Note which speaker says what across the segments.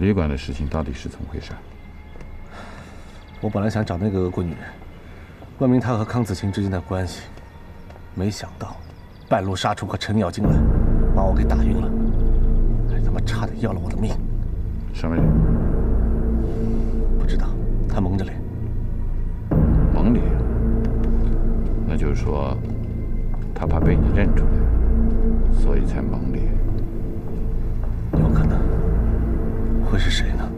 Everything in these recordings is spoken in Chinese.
Speaker 1: 旅馆的事情到底是怎么回事？
Speaker 2: 我本来想找那个俄国女人，问明她和康子晴之间的关系，没想到半路杀出个程咬金来，把我给打晕了，还他妈差点要了我的命。
Speaker 1: 什么人？
Speaker 2: 不知道，他蒙着脸。
Speaker 1: 蒙脸？那就是说，他怕被你认出来，所以才蒙脸。
Speaker 2: 有可能。会是谁呢？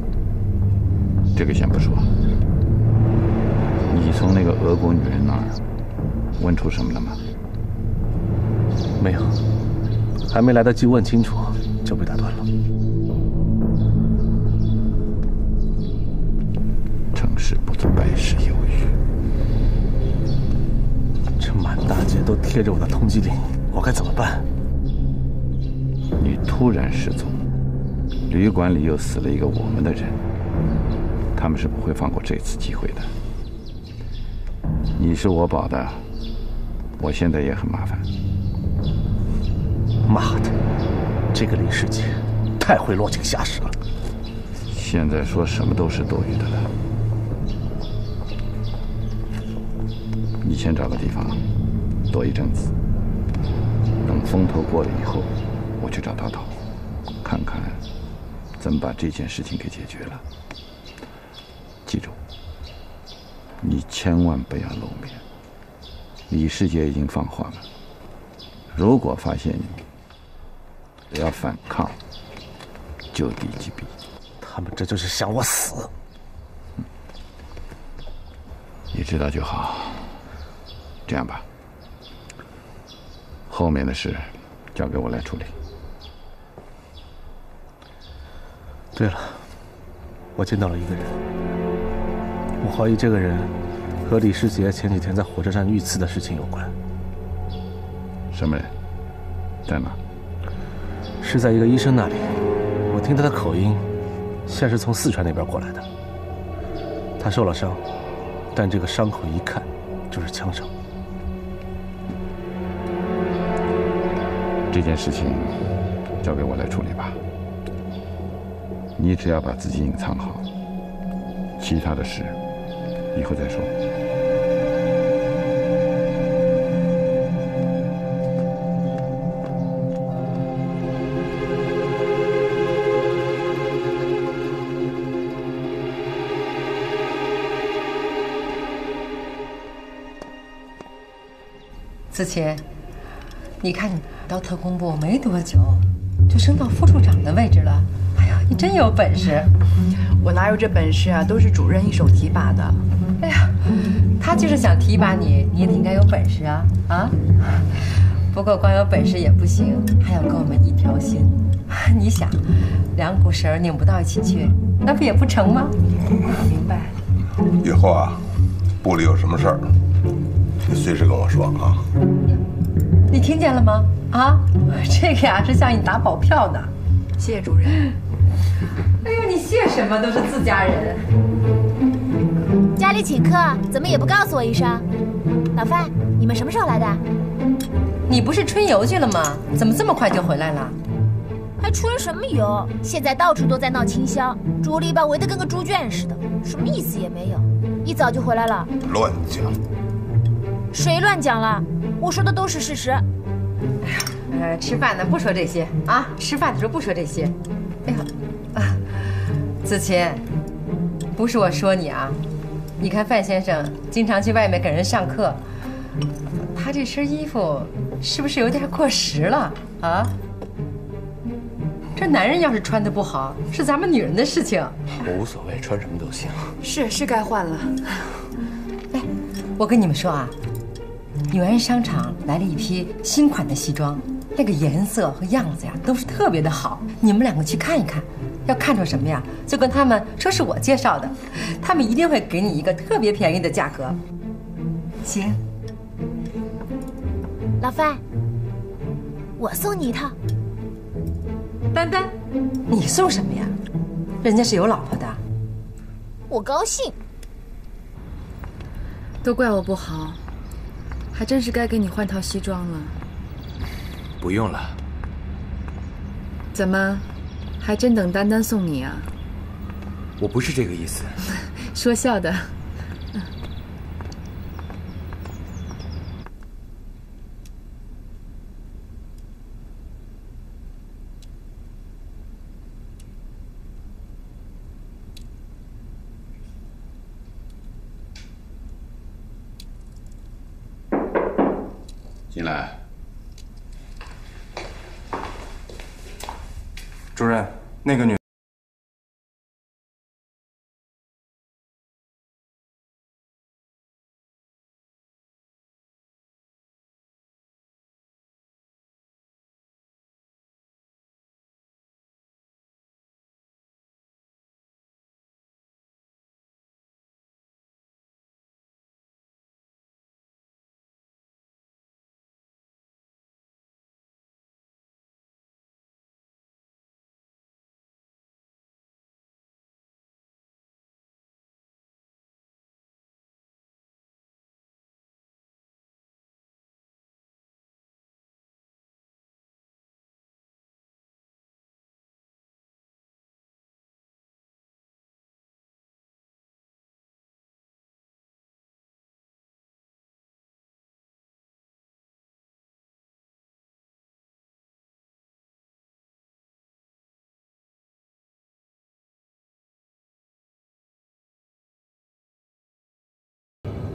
Speaker 1: 这个先不说。你从那个俄国女人那儿问出什么了吗？
Speaker 2: 没有，还没来得及问清楚，就被打断了。
Speaker 1: 成事不足败事有余。
Speaker 2: 这满大街都贴着我的通缉令，我该怎么办？
Speaker 1: 你突然失踪，旅馆里又死了一个我们的人，他们是不会放过这次机会的。你是我保的，我现在也很麻烦。
Speaker 2: 妈的，这个林世杰太会落井下石了。
Speaker 1: 现在说什么都是多余的了。你先找个地方躲一阵子，等风头过了以后，我去找涛涛，看看怎么把这件事情给解决了。记住。你千万不要露面。李世杰已经放话了，如果发现你只要反抗，就地击毙。
Speaker 2: 他们这就是想我死。
Speaker 1: 你知道就好。这样吧，后面的事交给我来处理。
Speaker 2: 对了，我见到了一个人。我怀疑这个人和李世杰前几天在火车站遇刺的事情有关。
Speaker 1: 什么人？在哪？
Speaker 2: 是在一个医生那里。我听他的口音，像是从四川那边过来的。他受了伤，但这个伤口一看就是枪伤。
Speaker 1: 这件事情交给我来处理吧。你只要把自己隐藏好，其他的事。以后再说。
Speaker 3: 子晴，你看你到特工部没多久，就升到副处长的位置了。你真有本事！
Speaker 4: 我哪有这本事啊？都是主任一手提拔的。
Speaker 3: 哎呀，他就是想提拔你，你也应该有本事啊啊！不过光有本事也不行，还要跟我们一条心。你想，两股绳拧不到一起去，那不也不成吗？
Speaker 4: 明白。
Speaker 5: 以后啊，部里有什么事儿，你随时跟我说啊。
Speaker 3: 你听见了吗？啊，这个呀是向你打保票的。
Speaker 4: 谢谢主任。
Speaker 3: 什么？都是自家人。
Speaker 6: 家里请客，怎么也不告诉我一声？老范，你们什么时候来的？
Speaker 3: 你不是春游去了吗？怎么这么快就回来了？
Speaker 6: 还春什么游？现在到处都在闹清宵，竹篱笆围得跟个猪圈似的，什么意思也没有。一早就回来了？
Speaker 5: 乱讲！
Speaker 6: 谁乱讲了？我说的都是事实。哎
Speaker 3: 呀，呃，吃饭呢不说这些啊，吃饭的时候不说这些。哎呀，啊，子琴，不是我说你啊。你看范先生经常去外面给人上课，他这身衣服是不是有点过时了啊？这男人要是穿的不好，是咱们女人的事情。
Speaker 2: 我无所谓，穿什么都行。
Speaker 4: 是是该换了。
Speaker 3: 哎，我跟你们说啊，永安商场来了一批新款的西装，那个颜色和样子呀都是特别的好，你们两个去看一看。要看中什么呀？就跟他们说是我介绍的，他们一定会给你一个特别便宜的价格。行，
Speaker 6: 老范，我送你一套。
Speaker 3: 丹丹，你送什么呀？人家是有老婆的。
Speaker 6: 我高兴。
Speaker 7: 都怪我不好，还真是该给你换套西装了。
Speaker 2: 不用了。
Speaker 7: 怎么？还真等丹丹送你啊？
Speaker 8: 我不是这个意思。
Speaker 4: 说笑的。
Speaker 1: 进来。
Speaker 8: 主任，那个女。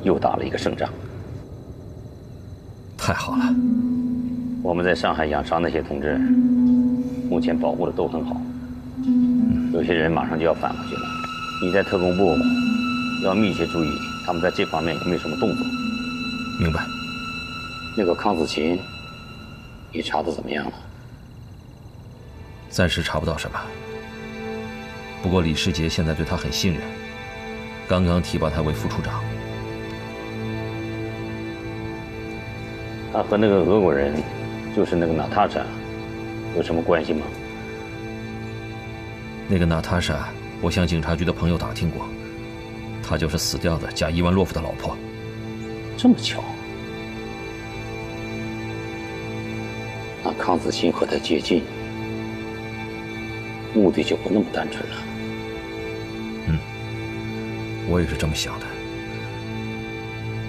Speaker 9: 又打了一个胜仗，
Speaker 10: 太好了！
Speaker 9: 我们在上海养伤那些同志，目前保护的都很好。有些人马上就要返回去了，你在特工部要密切注意他们在这方面有没有什么动作。
Speaker 10: 明白。
Speaker 9: 那个康子琴，你查的怎么样了？
Speaker 10: 暂时查不到什么。不过李世杰现在对他很信任，刚刚提拔他为副处长。
Speaker 9: 他和那个俄国人，就是那个娜塔莎，有什么关系吗？
Speaker 10: 那个娜塔莎，我向警察局的朋友打听过，她就是死掉的贾伊万洛夫的老婆。
Speaker 9: 这么巧？那康子欣和他接近，目的就不那么单纯了。
Speaker 10: 嗯，我也是这么想的。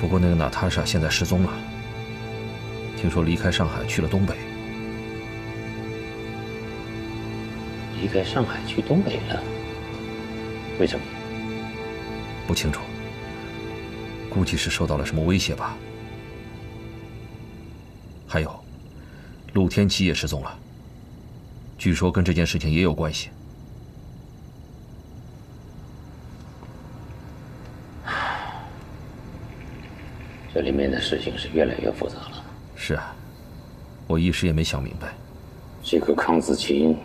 Speaker 10: 不过那个娜塔莎现在失踪了。听说离开上海去了东北，
Speaker 9: 离开上海去东北了？为什么？
Speaker 10: 不清楚，估计是受到了什么威胁吧。还有，陆天琪也失踪了，据说跟这件事情也有关系。
Speaker 9: 这里面的事情是越来越复杂了。
Speaker 10: 是啊，我一时也没想明白。
Speaker 9: 这个康子琴，《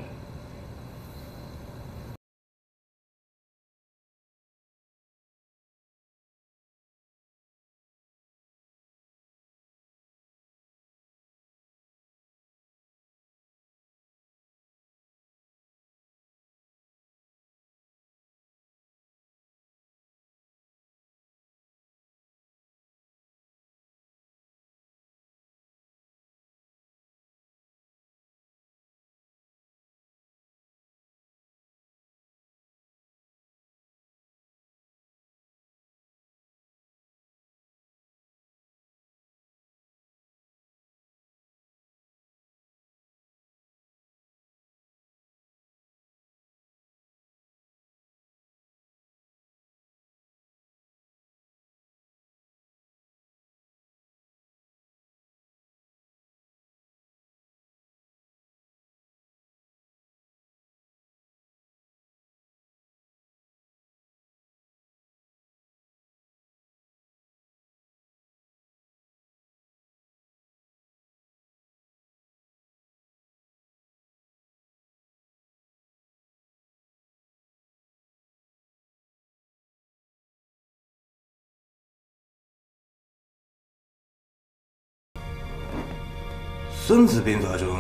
Speaker 11: 孙子兵法》中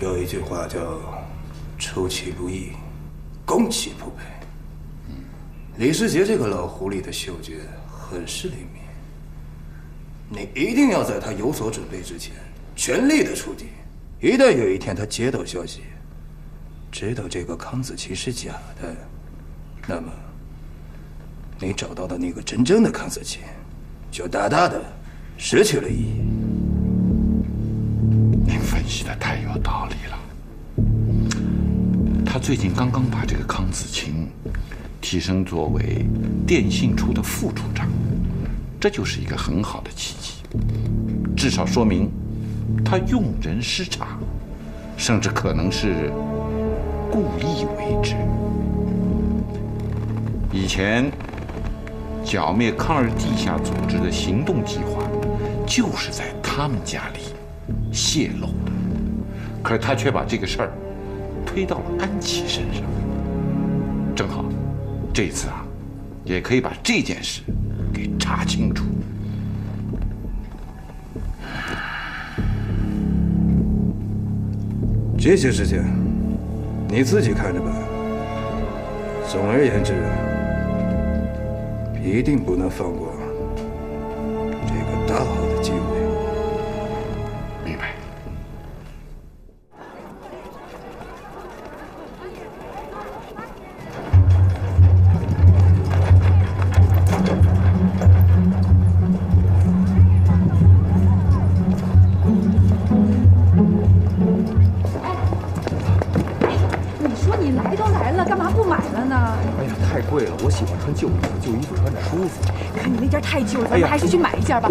Speaker 11: 有一句话叫“出其不意，攻其不备”。李世杰这个老狐狸的嗅觉很是灵敏，你一定要在他有所准备之前全力的出击。一旦有一天他接到消息，知道这个康子琪是假的，那么你找到的那个真正的康子琪，就大大的失去了意义。
Speaker 1: 您分析的太有道理了。他最近刚刚把这个康子清提升作为电信处的副处长，这就是一个很好的契机，至少说明他用人失察，甚至可能是故意为之。以前剿灭抗日地下组织的行动计划，就是在他们家里泄露，可是他却把这个事儿推到了安琪身上。正好，这次啊，也可以把这件事给查清楚。
Speaker 11: 这些事情你自己看着办。总而言之，一定不能放过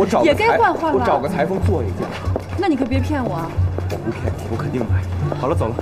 Speaker 8: 找
Speaker 12: 也该换换了。
Speaker 8: 我找个裁缝做一件。
Speaker 12: 那你可别骗我啊！
Speaker 8: 我不骗你，我肯定买。好了，走了。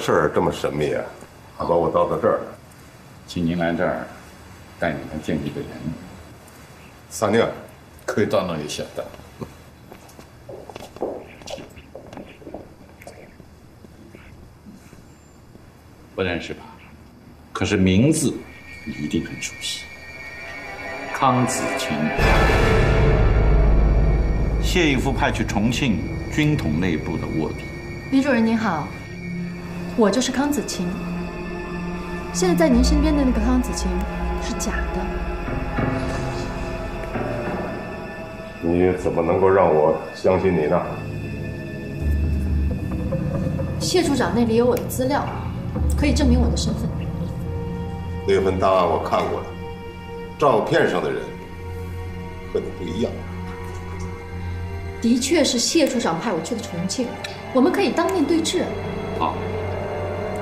Speaker 5: 事儿这么神秘啊？把我叫到这儿来。
Speaker 1: 请您来这儿，带你们见一个人。
Speaker 5: 撒宁，
Speaker 1: 可以到那里下的。不认识吧？可是名字你一定很熟悉。康子清，谢义夫派去重庆军统内部的卧底。
Speaker 13: 李主任您好，我就是康子晴。现在在您身边的那个康子晴是假的。
Speaker 5: 你怎么能够让我相信你呢？
Speaker 13: 谢处长那里有我的资料，可以证明我的身份。
Speaker 5: 那份档案我看过了，照片上的人和你不一样。
Speaker 13: 的确是谢处长派我去的重庆，我们可以当面对质。
Speaker 1: 好，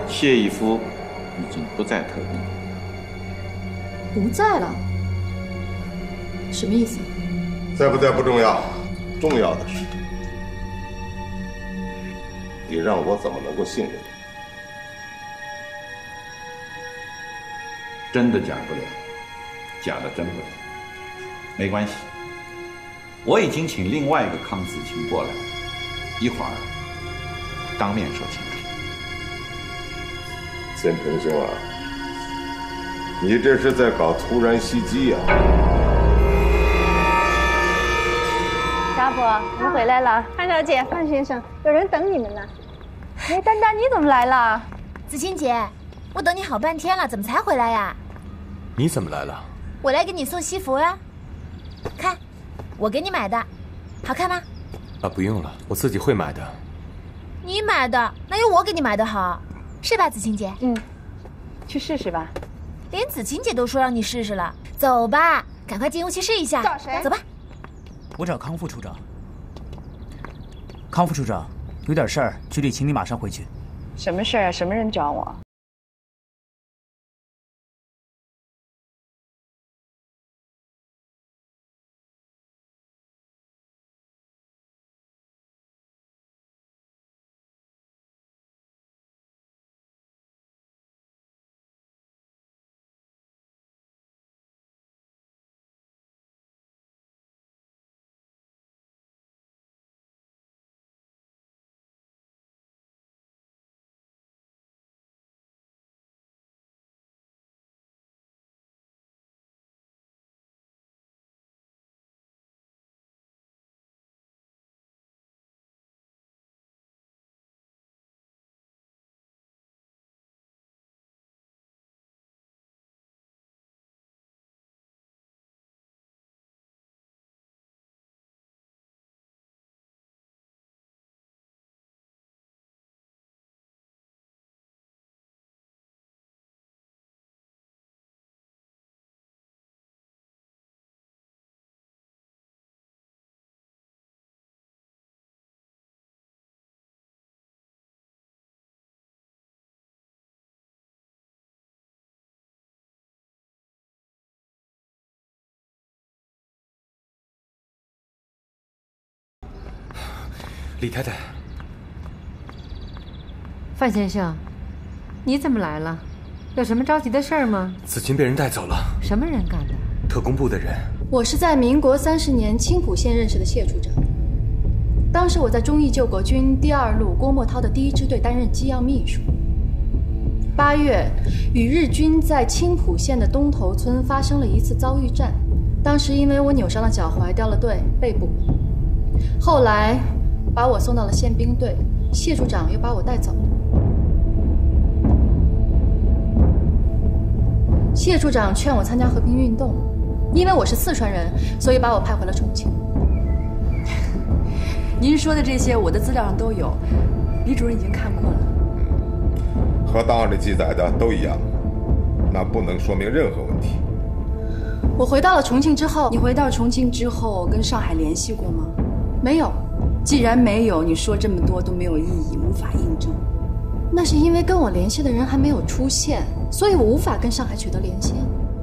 Speaker 1: 谢义夫已经不在特工，
Speaker 13: 不在了，什么意思？
Speaker 5: 在不在不重要，重要的是你让我怎么能够信任你？
Speaker 1: 真的假不了，假的真不了，没关系。我已经请另外一个康子清过来，一会儿当面说清楚。
Speaker 5: 建平兄啊，你这是在搞突然袭击呀、
Speaker 14: 家伯，你们回来了。范小姐、范先生，有人等你们呢。哎，丹丹，你怎么来了？
Speaker 6: 子清姐，我等你好半天了，怎么才回来呀？
Speaker 8: 你怎么来了？
Speaker 6: 我来给你送西服呀。看，我给你买的，好看吗？
Speaker 8: 啊，不用了，我自己会买的。
Speaker 6: 你买的哪有我给你买的好？是吧，子晴姐？
Speaker 14: 嗯，去试试吧。
Speaker 6: 连子晴姐都说让你试试了，走吧，赶快进屋去试一下。
Speaker 14: 找谁
Speaker 6: 走吧。
Speaker 15: 我找康副处长。康副处长，有点事儿，局里请你马上回去。
Speaker 4: 什么事儿啊？什么人找我？
Speaker 8: 李太太，
Speaker 3: 范先生，你怎么来了？有什么着急的事儿吗？
Speaker 8: 子琴被人带走了。
Speaker 3: 什么人干的？
Speaker 8: 特工部的人。
Speaker 13: 我是在民国三十年青浦县认识的谢处长。当时我在忠义救国军第二路郭沫涛的第一支队担任机要秘书。八月，与日军在青浦县的东头村发生了一次遭遇战，当时因为我扭伤了脚踝，掉了队，被捕。后来，把我送到了宪兵队，谢处长又把我带走了。谢处长劝我参加和平运动，因为我是四川人，所以把我派回了重庆。
Speaker 4: 您说的这些，我的资料上都有，李主任已经看过了。
Speaker 5: 和档案里记载的都一样，那不能说明任何问题。
Speaker 13: 我回到了重庆之后，
Speaker 4: 你回到重庆之后跟上海联系过吗？
Speaker 13: 没有。
Speaker 4: 既然没有，你说这么多都没有意义，无法印证。
Speaker 13: 那是因为跟我联系的人还没有出现，所以我无法跟上海取得联系。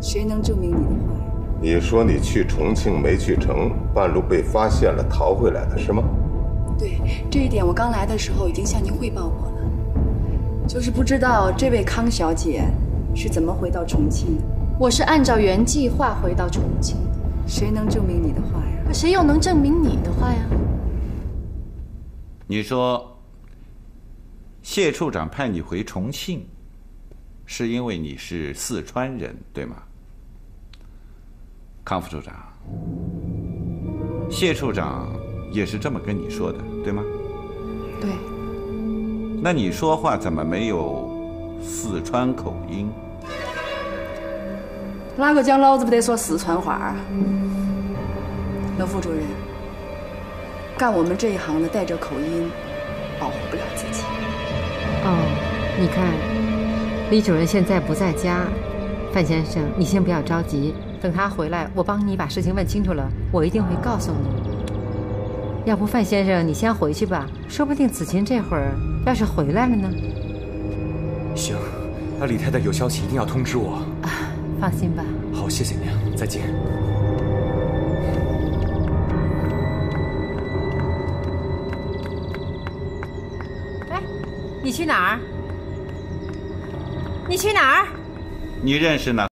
Speaker 4: 谁能证明你的话呀？
Speaker 5: 你说你去重庆没去成，半路被发现了，逃回来的是吗？
Speaker 4: 对，这一点我刚来的时候已经向您汇报过了。就是不知道这位康小姐是怎么回到重庆的。
Speaker 13: 我是按照原计划回到重庆的。
Speaker 4: 谁能证明你的话呀？
Speaker 13: 可谁又能证明你的话呀？
Speaker 1: 你说，谢处长派你回重庆，是因为你是四川人，对吗？康副处长，谢处长也是这么跟你说的，对吗？
Speaker 4: 对。
Speaker 1: 那你说话怎么没有四川口音？
Speaker 4: 哪个讲老子不得说四川话啊？刘副主任，干我们这一行的带着口音，保护不了自己。
Speaker 3: 哦，你看，李主任现在不在家，范先生，你先不要着急，等他回来，我帮你把事情问清楚了，我一定会告诉你。要不范先生，你先回去吧，说不定子琴这会儿要是回来了呢。
Speaker 8: 行，那李太太有消息一定要通知我。
Speaker 3: 啊，放心吧。
Speaker 8: 好，谢谢您，再见。
Speaker 3: 你去哪儿？你去哪儿？
Speaker 1: 你认识哪？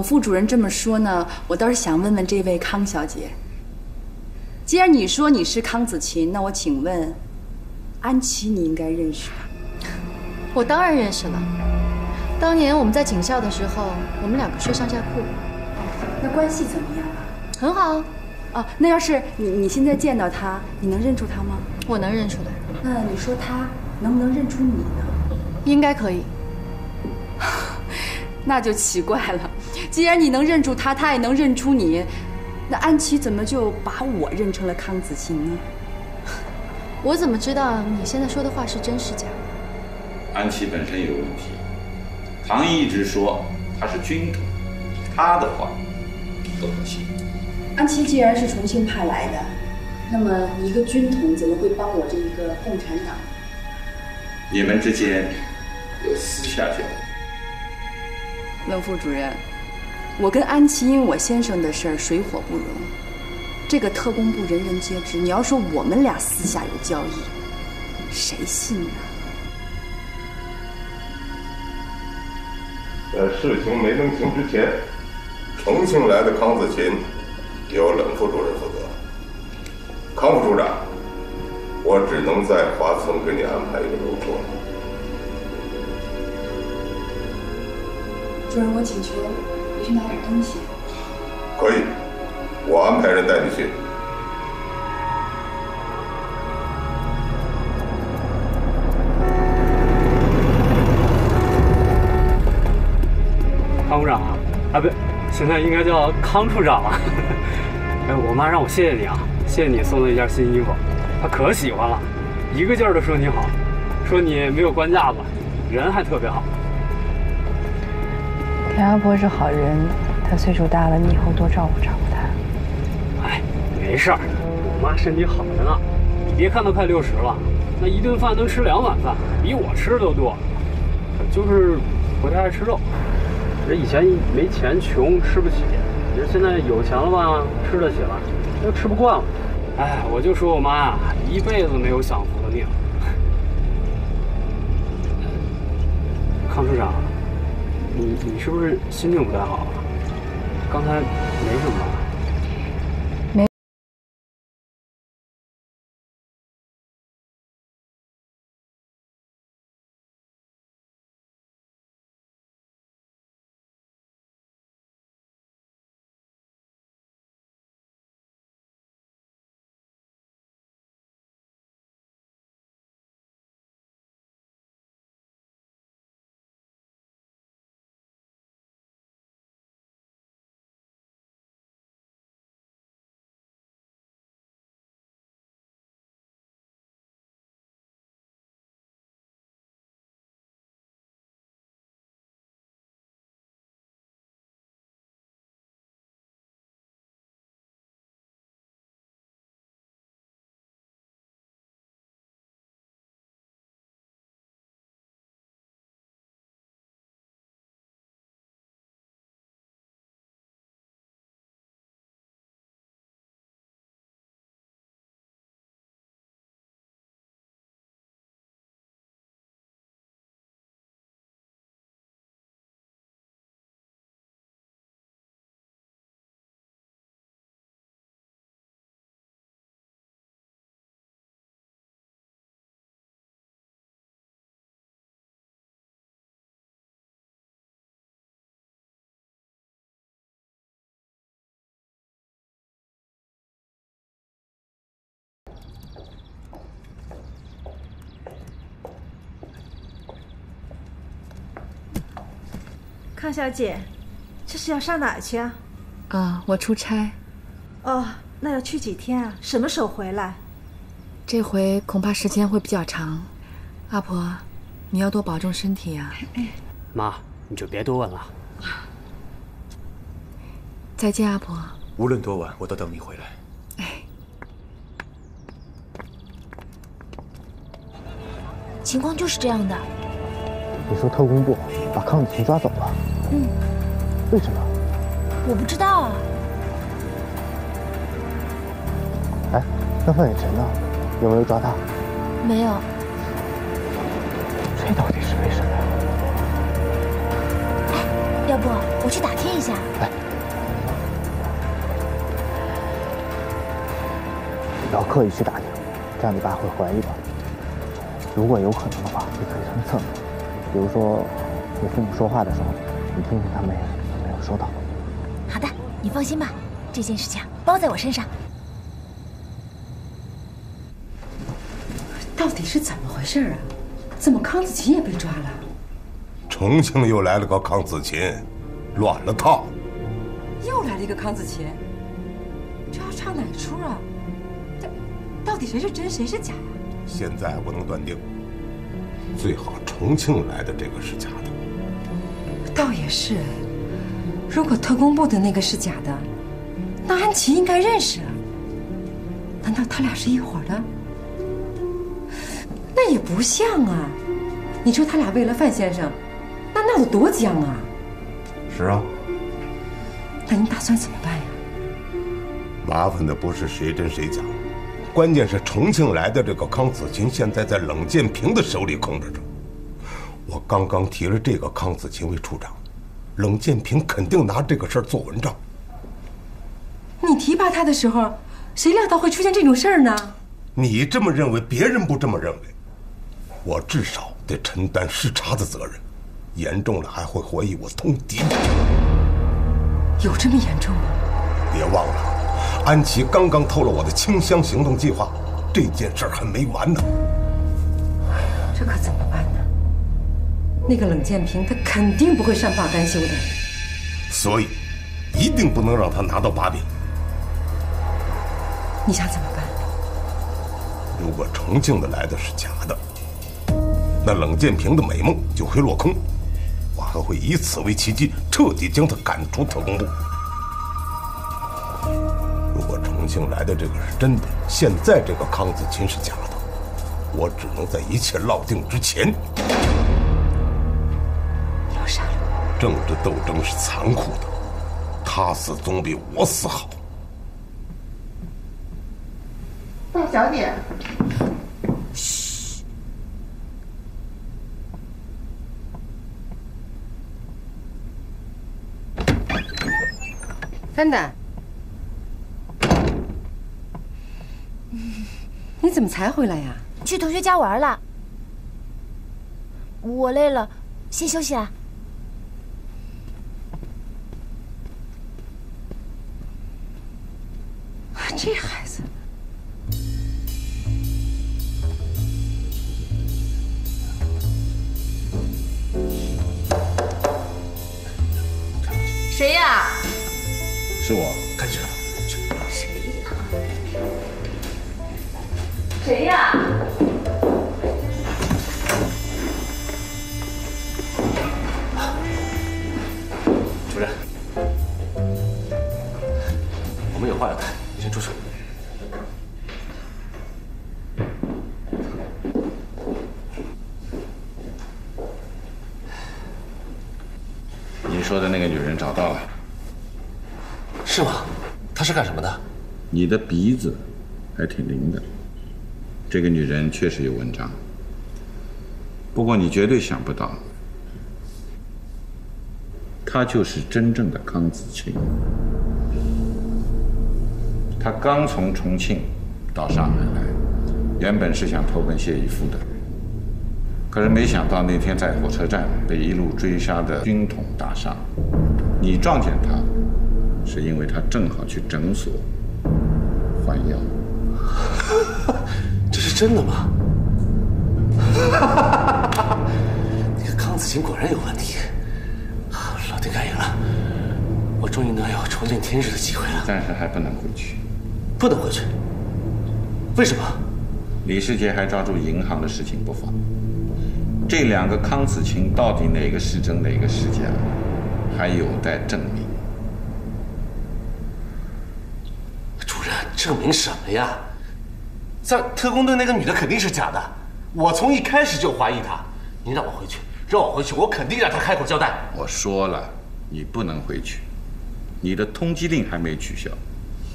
Speaker 4: 副主任这么说呢，我倒是想问问这位康小姐。既然你说你是康子琴，那我请问，安琪你应该认识吧？
Speaker 13: 我当然认识了。当年我们在警校的时候，我们两个睡上下铺。
Speaker 4: 那关系怎么样啊？
Speaker 13: 很好。
Speaker 4: 哦，那要是你你现在见到他，你能认出他吗？
Speaker 13: 我能认出来。
Speaker 4: 那你说他能不能认出你呢？
Speaker 13: 应该可以。
Speaker 4: 那就奇怪了。既然你能认出他，他也能认出你，那安琪怎么就把我认成了康子晴呢？
Speaker 13: 我怎么知道你现在说的话是真是假？
Speaker 1: 安琪本身有问题，唐毅一直说他是军统，他的话都不信。
Speaker 4: 安琪既然是重庆派来的，那么一个军统怎么会帮我这一个共产党？
Speaker 1: 你们之间有私下交流？
Speaker 4: 冷副主任。我跟安琪因我先生的事儿水火不容，这个特工部人人皆知。你要说我们俩私下有交易，谁信呢？
Speaker 5: 在事情没弄清之前，重庆来的康子琴由冷副主任负责。康副处长，我只能在华村给你安排一个楼座。
Speaker 4: 主任，我请求你去拿点东西。
Speaker 5: 可以，我安排人带你去。
Speaker 16: 康部长啊，啊不，现在应该叫康处长了。哎，我妈让我谢谢你啊，谢谢你送的一件新衣服，她可喜欢了，一个劲儿的说你好，说你没有官架子，人还特别好。
Speaker 17: 田阿婆是好人，她岁数大了，你以后多照顾照顾她。
Speaker 16: 哎，没事儿，我妈身体好着呢。你别看她快六十了，那一顿饭能吃两碗饭，比我吃的都多。就是不太爱吃肉。这以前没钱，穷吃不起，你说现在有钱了吧，吃得起了，又吃不惯了。哎，我就说我妈啊，一辈子没有享福的命。康处长，你是不是心情不太好啊？刚才没什么
Speaker 18: 康小姐，这是要上哪儿去啊？
Speaker 13: 啊，我出差。
Speaker 18: 哦，那要去几天啊？什么时候回来？
Speaker 13: 这回恐怕时间会比较长。阿婆，你要多保重身体呀。
Speaker 16: 妈，你就别多问了。
Speaker 13: 再见，阿婆。
Speaker 8: 无论多晚，我都等你回来。
Speaker 6: 哎情况就是这样的。
Speaker 2: 你说特工部把康子晴抓走了？
Speaker 6: 嗯。
Speaker 2: 为什么？
Speaker 6: 我不知道啊。
Speaker 2: 哎，那范雨辰呢？有没有抓他？
Speaker 6: 没有。
Speaker 2: 这到底是为什么呀？
Speaker 6: 哎，要不我去打听一下？
Speaker 2: 哎。不要刻意去打听，这样你爸会怀疑的。如果有可能的话，你可以从侧面，比如说你父母说话的时候，你听听他们有没有说到。
Speaker 6: 好的，你放心吧，这件事情包在我身上。
Speaker 3: 到底是怎么回事啊？怎么康子琴也被抓了？
Speaker 5: 重庆又来了个康子琴，乱了套。
Speaker 3: 又来了一个康子琴，这要唱哪出啊？这到底谁是真谁是假呀？
Speaker 5: 现在我能断定，最好重庆来的这个是假的。
Speaker 3: 倒也是，如果特工部的那个是假的，那安琪应该认识啊。难道他俩是一伙的？那也不像啊！你说他俩为了范先生，那闹得多僵啊！
Speaker 5: 是啊。
Speaker 3: 那你打算怎么办呀？
Speaker 5: 麻烦的不是谁真谁假。关键是重庆来的这个康子琴，现在在冷建平的手里控制着。我刚刚提了这个康子勤为处长，冷建平肯定拿这个事儿做文章。
Speaker 3: 你提拔他的时候，谁料到会出现这种事儿呢？
Speaker 5: 你这么认为，别人不这么认为。我至少得承担失察的责任，严重了还会怀疑我通敌。
Speaker 3: 有这么严重吗？
Speaker 5: 别忘了，安琪刚刚偷了我的清香行动计划，这件事儿还没完呢。
Speaker 3: 这可怎么办呢？那个冷建平他肯定不会善罢甘休的，
Speaker 5: 所以一定不能让他拿到把柄。
Speaker 3: 你想怎么办？
Speaker 5: 如果重庆的来的是假的，那冷建平的美梦就会落空，我还会以此为契机，彻底将他赶出特工部。如果重庆来的这个是真的，现在这个康子钦是假的，我只能在一切落定之前。政治斗争是残酷的，他死总比我死好。
Speaker 19: 大小姐。
Speaker 3: 嘘。丹丹，你怎么才回来呀？
Speaker 6: 去同学家玩了。我累了，先休息啦。
Speaker 3: 这
Speaker 2: 你
Speaker 1: 的鼻子还挺灵的。这个女人确实有文章，不过你绝对想不到，她就是真正的康子清。她刚从重庆到上海来，原本是想投奔谢义夫的，可是没想到那天在火车站被一路追杀的军统打伤。你撞见她，是因为她正好去诊所换药。
Speaker 2: 这是真的吗？那个康子晴果然有问题。老天该赢了，我终于能有重见天日的机会了。
Speaker 1: 暂时还不能回去，
Speaker 2: 不能回去。为什么？
Speaker 1: 李世杰还抓住银行的事情不放。这两个康子晴到底哪个是真，哪个是假，还有待证明。
Speaker 2: 主任，证明什么呀？在特工队那个女的肯定是假的，我从一开始就怀疑她。您让我回去，让我回去，我肯定让她开口交代。
Speaker 1: 我说了，你不能回去，你的通缉令还没取消，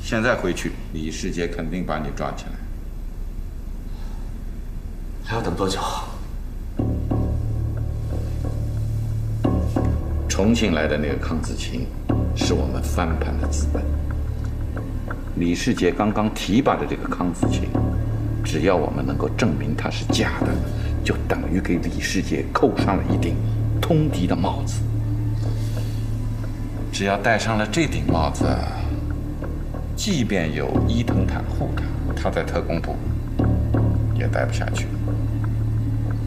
Speaker 1: 现在回去，李世杰肯定把你抓起来。
Speaker 2: 还要等多久？
Speaker 1: 重庆来的那个康子清，是我们翻盘的资本。李世杰刚刚提拔的这个康子清，只要我们能够证明他是假的，就等于给李世杰扣上了一顶通敌的帽子。只要戴上了这顶帽子，即便有伊藤坦护他，他在特工部也待不下去。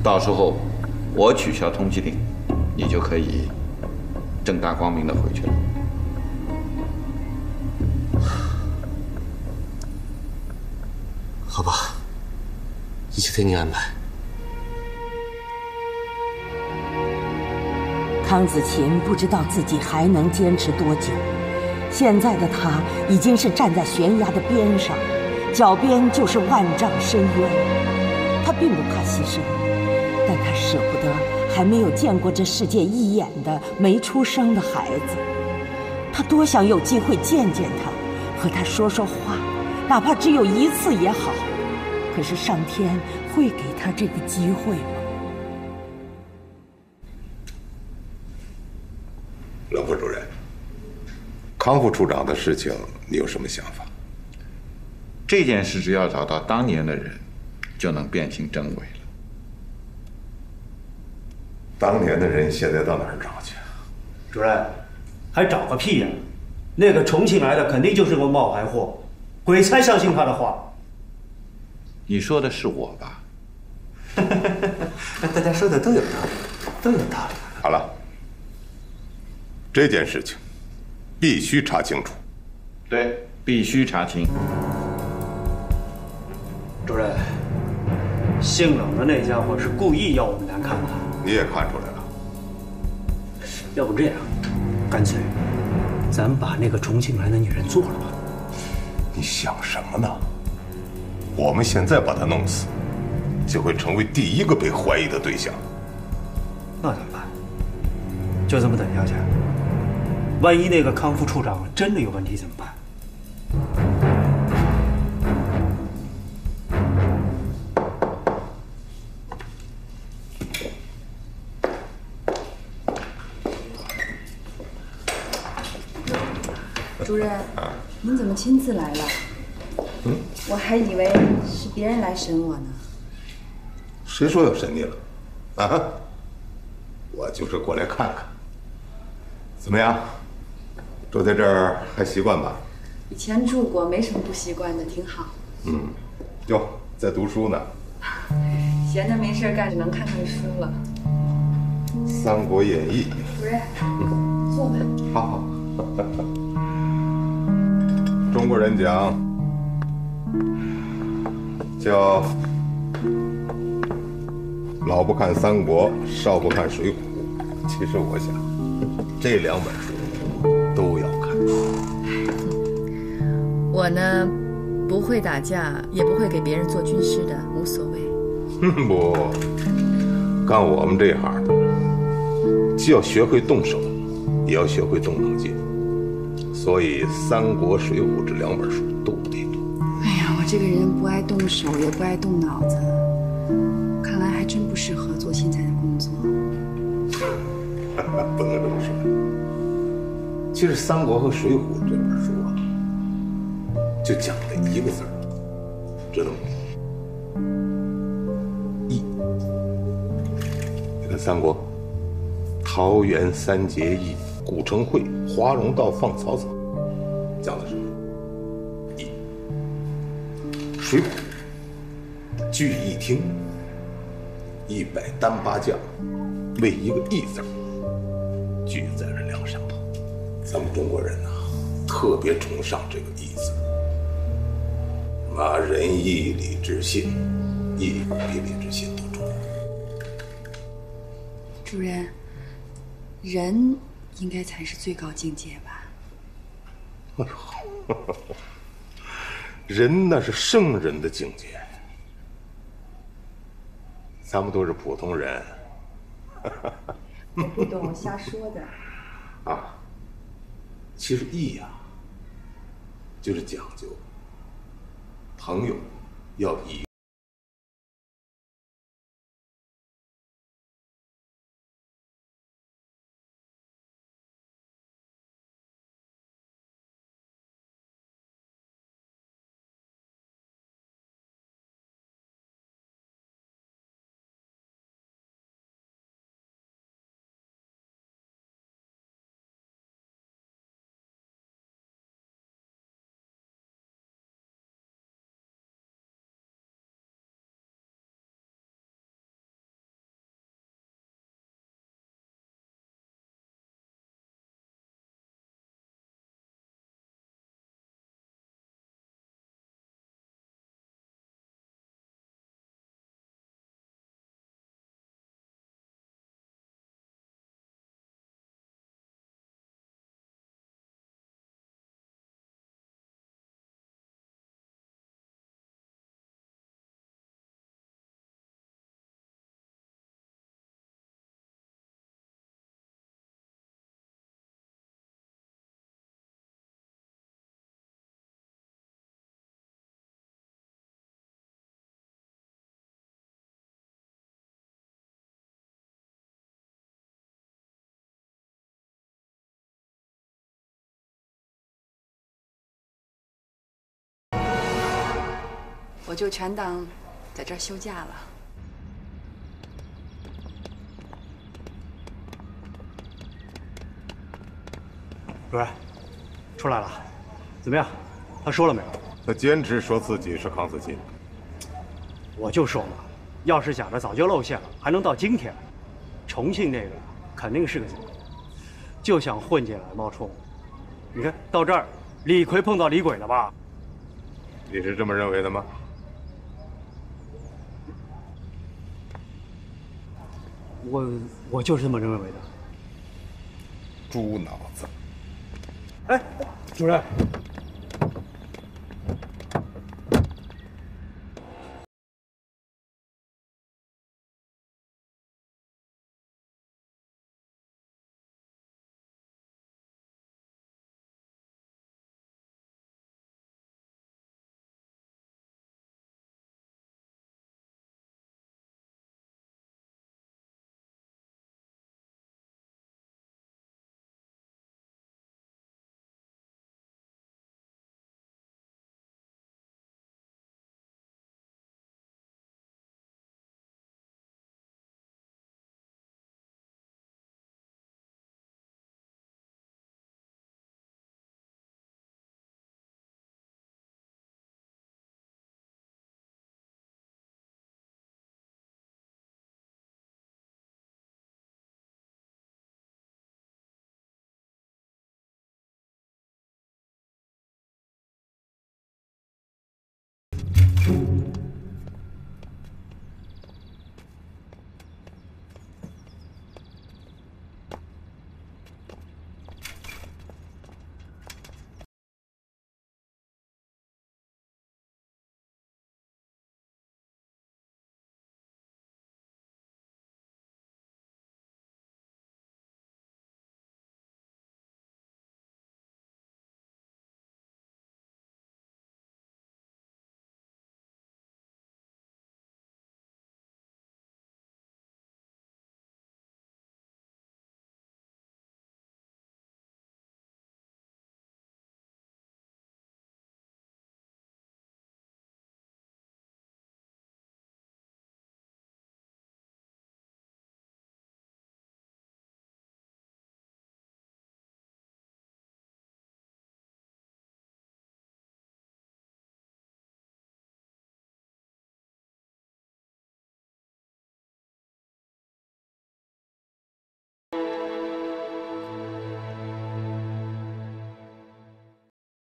Speaker 1: 到时候我取消通缉令，你就可以正大光明的回去了。
Speaker 2: 一切听您安排。
Speaker 20: 康子琴不知道自己还能坚持多久，现在的他已经是站在悬崖的边上，脚边就是万丈深渊。他并不怕牺牲，但他舍不得还没有见过这世界一眼的没出生的孩子。他多想有机会见见他，和他说说话，哪怕只有一次也好。可是上天会给他这个机会吗？
Speaker 5: 老婆主任康副处长的事情，你有什么想法？
Speaker 1: 这件事只要找到当年的人，就能辨清真伪了。
Speaker 5: 当年的人现在到哪儿找去？
Speaker 21: 啊主任，还找个屁呀！那个重庆来的肯定就是个冒牌货，鬼才相信他的话。
Speaker 1: 你说的是我吧？
Speaker 11: 大家说的都有道理，都有道理。
Speaker 5: 好了，这件事情必须查清楚。
Speaker 1: 对，必须查清。
Speaker 21: 主任，姓冷的那家伙是故意要我们难看的。
Speaker 5: 你也看出来了。
Speaker 21: 要不这样，干脆咱们把那个重庆来的女人做了吧。
Speaker 5: 你想什么呢？我们现在把她弄死，就会成为第一个被怀疑的对象。
Speaker 21: 那怎么办？就这么等下去？万一那个康复处长真的有问题怎么办？
Speaker 4: 主任，您怎么亲自来了？
Speaker 5: 嗯，
Speaker 4: 我还以为是别人来审我呢。
Speaker 5: 谁说要审你了？啊？我就是过来看看。怎么样？住在这儿还习惯吧？
Speaker 4: 以前住过，没什么不习惯的，挺好。
Speaker 5: 嗯。哟，在读书呢。
Speaker 4: 闲着没事干只能看看书了。
Speaker 5: 《三国演义》。
Speaker 4: 主任，坐吧。
Speaker 5: 好好。中国人讲叫“老不看三国，少不看水浒”。其实我想，这两本书都要看。
Speaker 4: 我呢，不会打架，也不会给别人做军师的，无所谓。
Speaker 5: 不，干我们这行的，既要学会动手，也要学会动脑筋。所以，《三国》《水浒》这两本书都得读。
Speaker 4: 哎呀，我这个人不爱动手，也不爱动脑子，
Speaker 5: 其实，《三国》和《水浒》这本书啊，就讲了一个字儿，知道吗？义。你看《三国》，桃园三结义。古城会，华容道放曹操，讲的是什么？义。水浒，聚义厅，一百单八将，为一个义字聚在了梁山泊。咱们中国人呐、啊，特别崇尚这个义字。什么仁义礼智信，义比礼智信都重要。
Speaker 4: 主任，人。应该才是最高境界吧？
Speaker 5: 哎呦，人那是圣人的境界，咱们都是普通人。
Speaker 4: 我 不懂，瞎说的。
Speaker 5: 啊，其实义呀、啊，就是讲究朋友要以。
Speaker 4: 我就全当在这儿休假了。
Speaker 21: 主任，出来了，怎么样？他说了没有？
Speaker 5: 他坚持说自己是康子金。
Speaker 21: 我就说嘛，要是假的早就露馅了，还能到今天？重庆那个肯定是个假的，就想混进来冒充。你看到这儿，李逵碰到李鬼了吧？
Speaker 5: 你是这么认为的吗？
Speaker 21: 我我就是这么认为的。
Speaker 5: 猪脑子！
Speaker 21: 哎，主任，